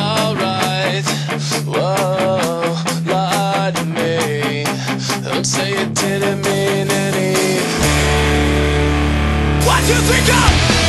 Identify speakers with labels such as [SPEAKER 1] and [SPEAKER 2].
[SPEAKER 1] alright. Whoa, lie to me. Don't say it didn't mean any. One, two, three, go!